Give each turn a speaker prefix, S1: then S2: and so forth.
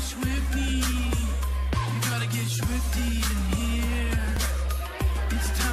S1: swifty. You gotta get swifty in here. It's time.